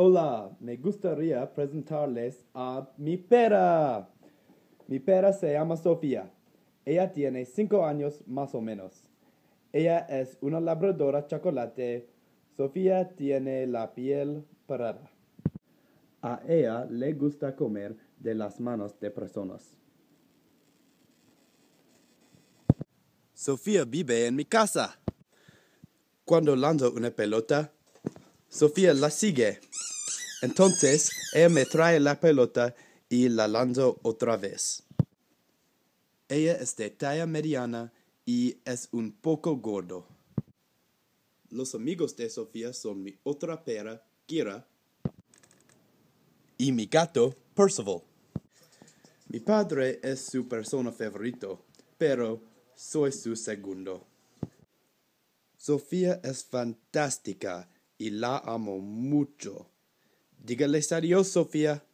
Hola, me gustaría presentarles a mi pera. Mi pera se llama Sofía. Ella tiene cinco años más o menos. Ella es una labradora chocolate. Sofía tiene la piel parada. A ella le gusta comer de las manos de personas. Sofía vive en mi casa. Cuando lanzo una pelota, Sofía la sigue. Entonces ella me trae la pelota y la lanzo otra vez. Ella es de talla mediana y es un poco gordo. Los amigos de Sofía son mi otra pera, Kira, y mi gato, Percival. Mi padre es su persona favorito, pero soy su segundo. Sofía es fantástica y la amo mucho. Dígales adiós, Sofía.